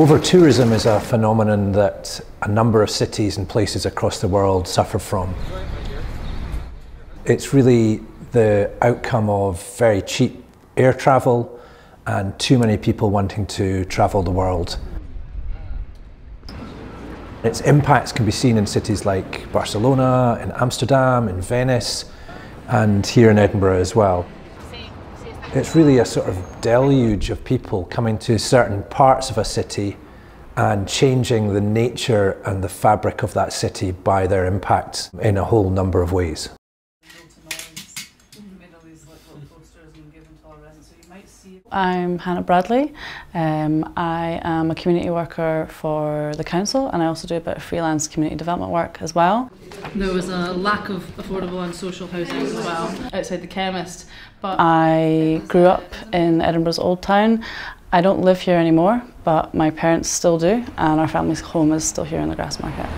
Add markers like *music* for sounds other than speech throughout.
Over-tourism is a phenomenon that a number of cities and places across the world suffer from. It's really the outcome of very cheap air travel and too many people wanting to travel the world. Its impacts can be seen in cities like Barcelona, in Amsterdam, in Venice, and here in Edinburgh as well. It's really a sort of deluge of people coming to certain parts of a city and changing the nature and the fabric of that city by their impact in a whole number of ways. I'm Hannah Bradley. Um, I am a community worker for the council and I also do a bit of freelance community development work as well. There was a lack of affordable and social housing as well outside the chemist. But I grew up in Edinburgh's Old Town. I don't live here anymore, but my parents still do and our family's home is still here in the Grassmarket.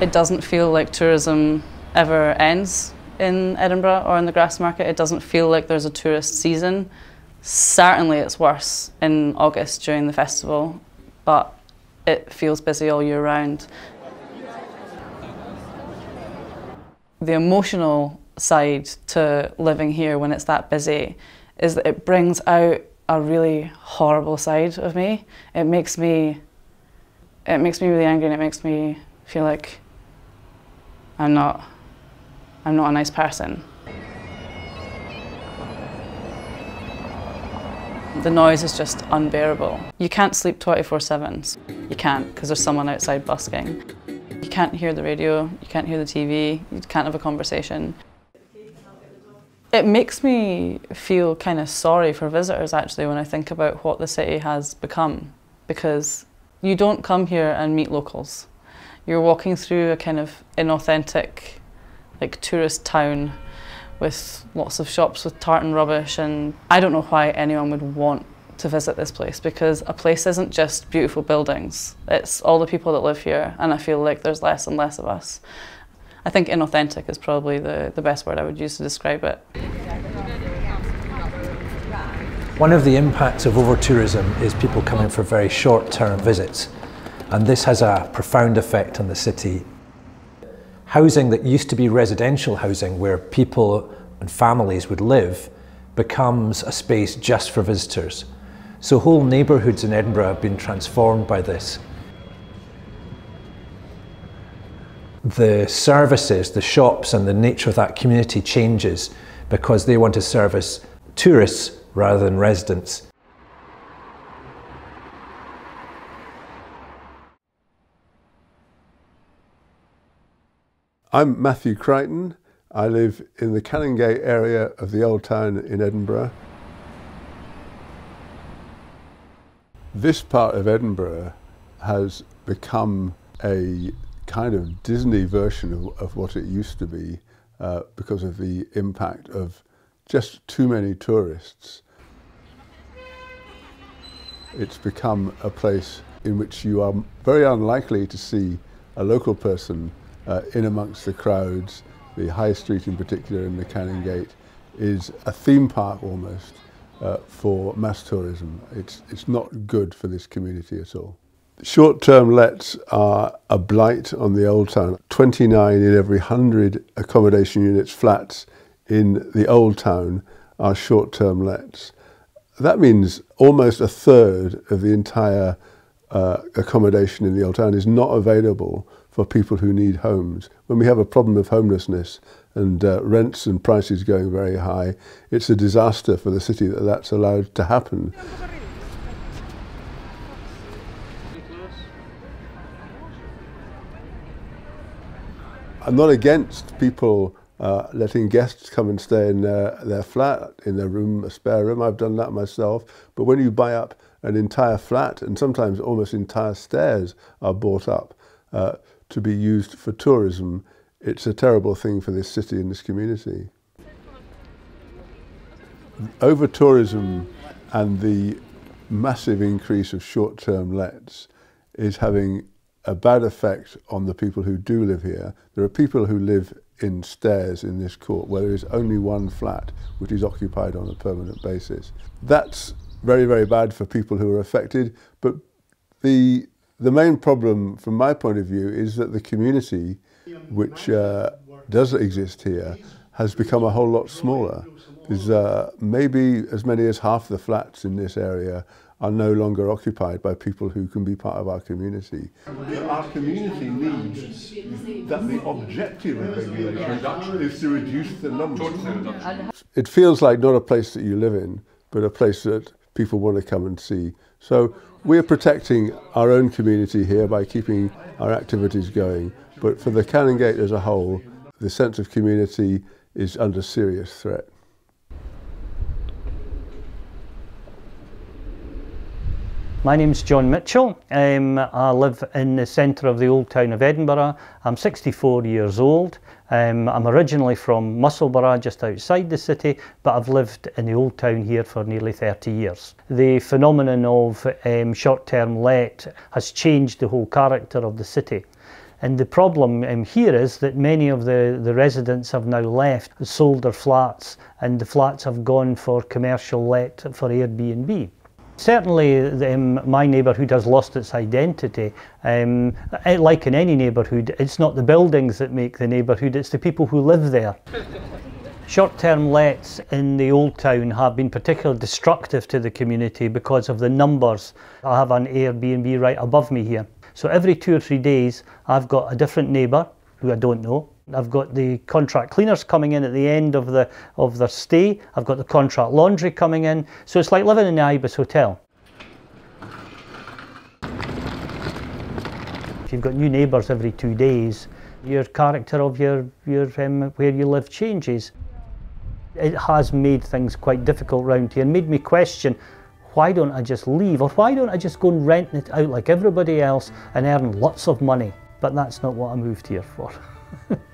It doesn't feel like tourism ever ends in Edinburgh or in the Grassmarket. It doesn't feel like there's a tourist season. Certainly it's worse in August during the festival, but it feels busy all year round. The emotional side to living here when it's that busy is that it brings out a really horrible side of me. It makes me it makes me really angry and it makes me feel like I'm not I'm not a nice person. The noise is just unbearable. You can't sleep 24-7. You can't, because there's someone outside busking. You can't hear the radio, you can't hear the TV, you can't have a conversation. It makes me feel kind of sorry for visitors actually when I think about what the city has become because you don't come here and meet locals. You're walking through a kind of inauthentic like tourist town with lots of shops with tartan rubbish and I don't know why anyone would want to visit this place because a place isn't just beautiful buildings, it's all the people that live here and I feel like there's less and less of us. I think inauthentic is probably the, the best word I would use to describe it. One of the impacts of over-tourism is people coming for very short-term visits and this has a profound effect on the city housing that used to be residential housing where people and families would live becomes a space just for visitors. So whole neighbourhoods in Edinburgh have been transformed by this. The services, the shops and the nature of that community changes because they want to service tourists rather than residents. I'm Matthew Crichton. I live in the Canongate area of the Old Town in Edinburgh. This part of Edinburgh has become a kind of Disney version of, of what it used to be uh, because of the impact of just too many tourists. It's become a place in which you are very unlikely to see a local person uh, in amongst the crowds, the High Street in particular in the Canongate, is a theme park almost uh, for mass tourism. It's, it's not good for this community at all. Short-term lets are a blight on the Old Town. 29 in every 100 accommodation units, flats in the Old Town are short-term lets. That means almost a third of the entire uh, accommodation in the Old Town is not available for people who need homes. When we have a problem of homelessness and uh, rents and prices going very high, it's a disaster for the city that that's allowed to happen. I'm not against people uh, letting guests come and stay in their, their flat, in their room, a spare room. I've done that myself. But when you buy up an entire flat, and sometimes almost entire stairs are bought up, uh, to be used for tourism, it's a terrible thing for this city and this community. Over tourism and the massive increase of short-term lets is having a bad effect on the people who do live here. There are people who live in stairs in this court where there is only one flat which is occupied on a permanent basis. That's very, very bad for people who are affected. But the, the main problem, from my point of view, is that the community which uh, does exist here has become a whole lot smaller. There's uh, maybe as many as half the flats in this area are no longer occupied by people who can be part of our community. Our community needs that the objective of regulation is to reduce the numbers. It feels like not a place that you live in, but a place that people want to come and see. So we're protecting our own community here by keeping our activities going, but for the Canongate as a whole, the sense of community is under serious threat. My name's John Mitchell. Um, I live in the centre of the old town of Edinburgh. I'm 64 years old. Um, I'm originally from Musselburgh, just outside the city, but I've lived in the old town here for nearly 30 years. The phenomenon of um, short-term let has changed the whole character of the city. And the problem um, here is that many of the, the residents have now left, sold their flats, and the flats have gone for commercial let for Airbnb. Certainly, um, my neighbourhood has lost its identity. Um, like in any neighbourhood, it's not the buildings that make the neighbourhood, it's the people who live there. *laughs* Short-term lets in the old town have been particularly destructive to the community because of the numbers. I have an Airbnb right above me here. So every two or three days, I've got a different neighbour who I don't know, I've got the contract cleaners coming in at the end of, the, of their stay. I've got the contract laundry coming in. So it's like living in the Ibis Hotel. If you've got new neighbours every two days, your character of your, your um, where you live changes. It has made things quite difficult round here and made me question why don't I just leave or why don't I just go and rent it out like everybody else and earn lots of money? But that's not what I moved here for. *laughs*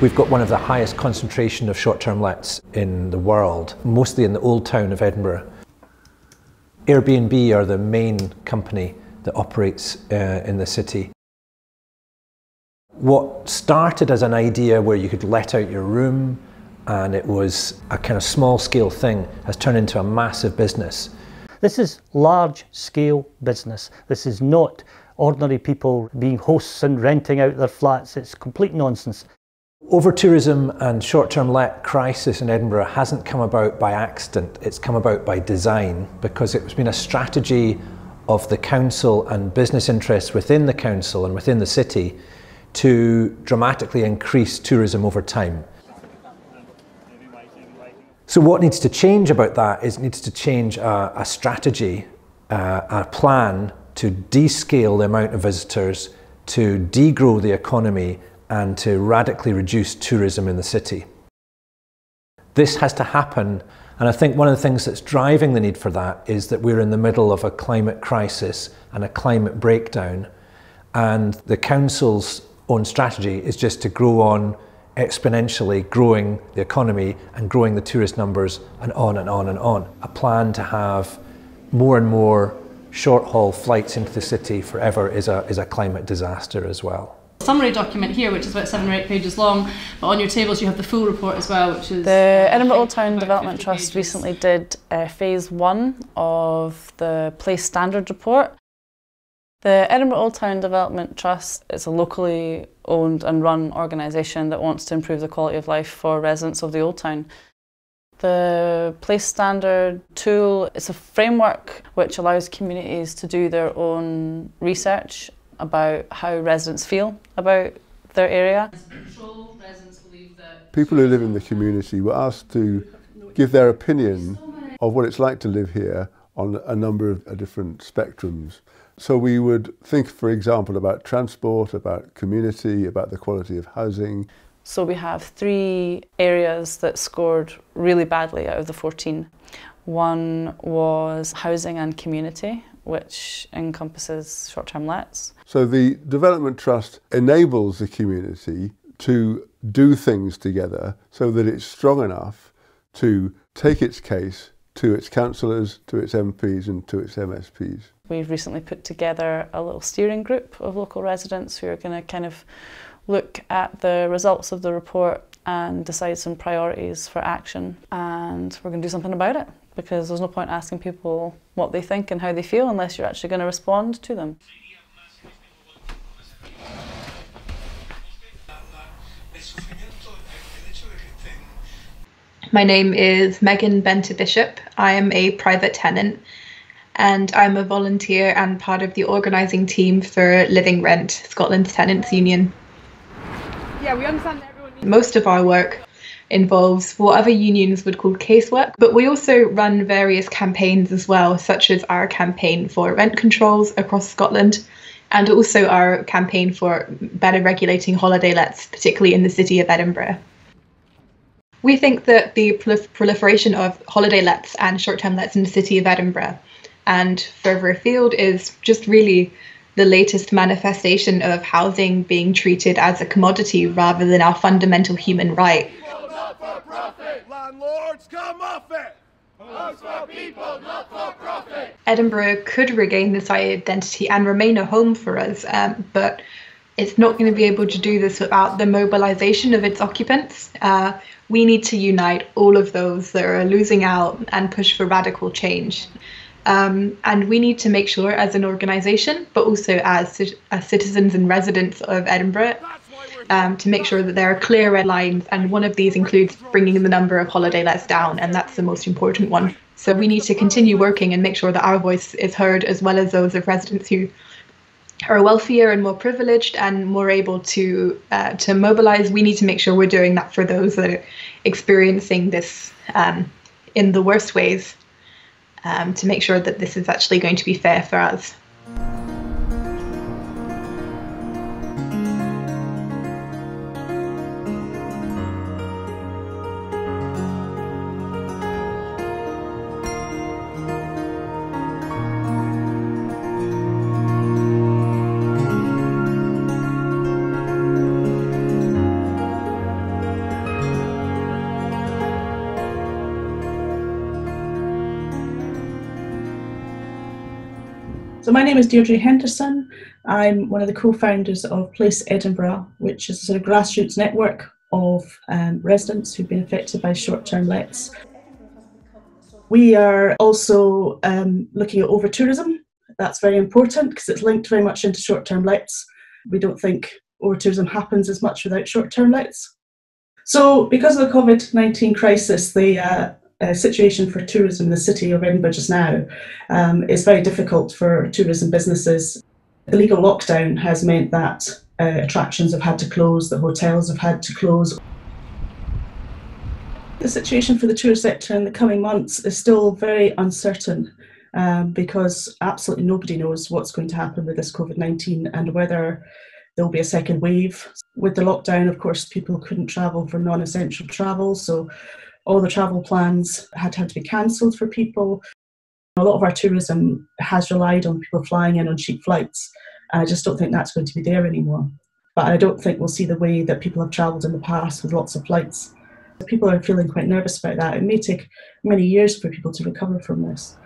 We've got one of the highest concentration of short-term lets in the world, mostly in the old town of Edinburgh. Airbnb are the main company that operates uh, in the city. What started as an idea where you could let out your room and it was a kind of small scale thing has turned into a massive business. This is large scale business. This is not ordinary people being hosts and renting out their flats. It's complete nonsense. Over tourism and short-term let crisis in Edinburgh hasn't come about by accident, it's come about by design because it's been a strategy of the council and business interests within the council and within the city to dramatically increase tourism over time. So what needs to change about that is needs to change a, a strategy, uh, a plan to descale the amount of visitors, to degrow the economy and to radically reduce tourism in the city. This has to happen, and I think one of the things that's driving the need for that is that we're in the middle of a climate crisis and a climate breakdown, and the council's own strategy is just to grow on exponentially growing the economy and growing the tourist numbers and on and on and on. A plan to have more and more short haul flights into the city forever is a, is a climate disaster as well summary document here, which is about seven or eight pages long, but on your tables you have the full report as well, which is... The Edinburgh Old Town Development Trust pages. recently did uh, phase one of the Place Standard Report. The Edinburgh Old Town Development Trust is a locally owned and run organisation that wants to improve the quality of life for residents of the Old Town. The Place Standard tool is a framework which allows communities to do their own research about how residents feel about their area. People who live in the community were asked to give their opinion of what it's like to live here on a number of uh, different spectrums. So we would think, for example, about transport, about community, about the quality of housing. So we have three areas that scored really badly out of the 14. One was housing and community, which encompasses short-term lets. So the Development Trust enables the community to do things together so that it's strong enough to take its case to its councillors, to its MPs and to its MSPs. We've recently put together a little steering group of local residents who are going to kind of look at the results of the report and decide some priorities for action and we're going to do something about it because there's no point asking people what they think and how they feel unless you're actually going to respond to them. My name is Megan Benter Bishop. I am a private tenant and I'm a volunteer and part of the organising team for Living Rent, Scotland's Tenants Union. Yeah, we understand that everyone Most of our work involves what other unions would call casework, but we also run various campaigns as well, such as our campaign for rent controls across Scotland and also our campaign for better regulating holiday lets, particularly in the city of Edinburgh. We think that the proliferation of holiday lets and short term lets in the city of Edinburgh and further afield is just really the latest manifestation of housing being treated as a commodity rather than our fundamental human right. For profit. Landlords, come off it. Homes for people, not for profit. Edinburgh could regain this identity and remain a home for us, um, but it's not going to be able to do this without the mobilization of its occupants. Uh, we need to unite all of those that are losing out and push for radical change. Um, and we need to make sure, as an organisation, but also as, as citizens and residents of Edinburgh, um, to make sure that there are clear red lines. And one of these includes bringing the number of holiday lets down, and that's the most important one. So we need to continue working and make sure that our voice is heard, as well as those of residents who are wealthier and more privileged and more able to uh, to mobilize. We need to make sure we're doing that for those that are experiencing this um, in the worst ways um, to make sure that this is actually going to be fair for us. So my name is Deirdre Henderson. I'm one of the co-founders of Place Edinburgh, which is a sort of grassroots network of um, residents who've been affected by short-term lets. We are also um, looking at over-tourism. That's very important because it's linked very much into short-term lets. We don't think over-tourism happens as much without short-term lets. So because of the COVID-19 crisis, the uh, situation for tourism in the city of Edinburgh just now um, is very difficult for tourism businesses. The legal lockdown has meant that uh, attractions have had to close, the hotels have had to close. The situation for the tourist sector in the coming months is still very uncertain um, because absolutely nobody knows what's going to happen with this COVID 19 and whether there'll be a second wave. With the lockdown, of course, people couldn't travel for non essential travel, so all the travel plans had had to be cancelled for people. A lot of our tourism has relied on people flying in on cheap flights. I just don't think that's going to be there anymore. But I don't think we'll see the way that people have travelled in the past with lots of flights. People are feeling quite nervous about that. It may take many years for people to recover from this.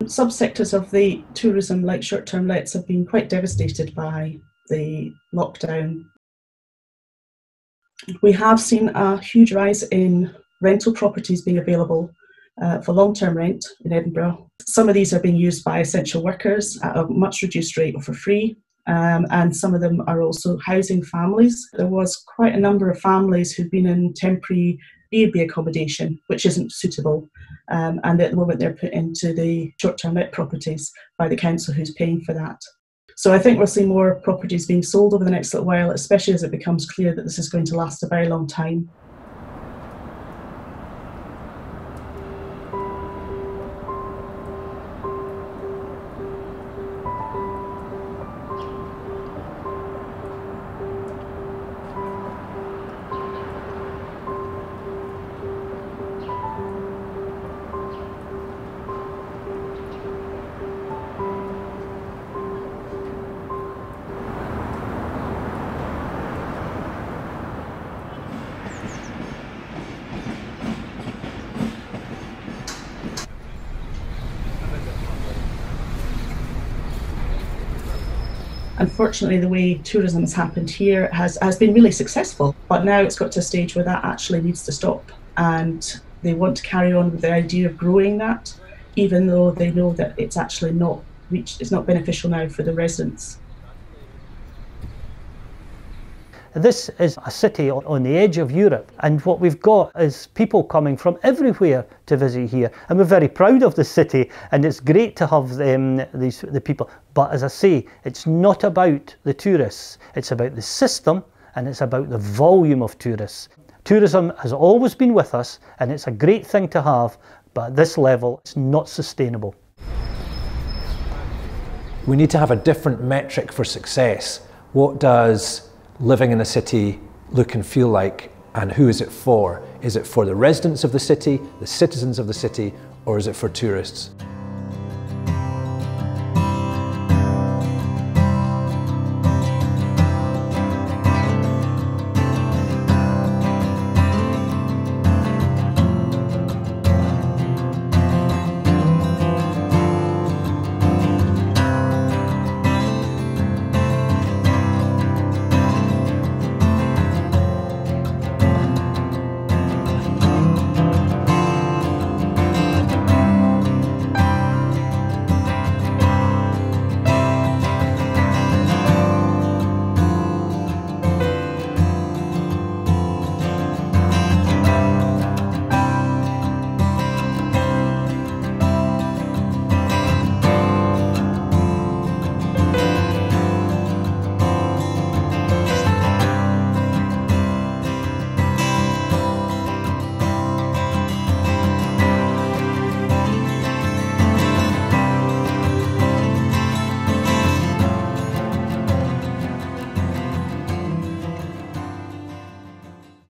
Subsectors of the tourism, like short term lets, have been quite devastated by the lockdown. We have seen a huge rise in rental properties being available uh, for long term rent in Edinburgh. Some of these are being used by essential workers at a much reduced rate or for free. Um, and some of them are also housing families. There was quite a number of families who've been in temporary B&B accommodation, which isn't suitable. Um, and at the moment, they're put into the short-term let properties by the council who's paying for that. So I think we'll see more properties being sold over the next little while, especially as it becomes clear that this is going to last a very long time. Unfortunately, the way tourism has happened here has, has been really successful, but now it's got to a stage where that actually needs to stop. And they want to carry on with the idea of growing that, even though they know that it's actually not reached, it's not beneficial now for the residents. This is a city on the edge of Europe, and what we've got is people coming from everywhere to visit here. And we're very proud of the city, and it's great to have um, these the people. But as I say, it's not about the tourists, it's about the system and it's about the volume of tourists. Tourism has always been with us, and it's a great thing to have, but at this level, it's not sustainable. We need to have a different metric for success. What does living in a city look and feel like and who is it for? Is it for the residents of the city, the citizens of the city, or is it for tourists?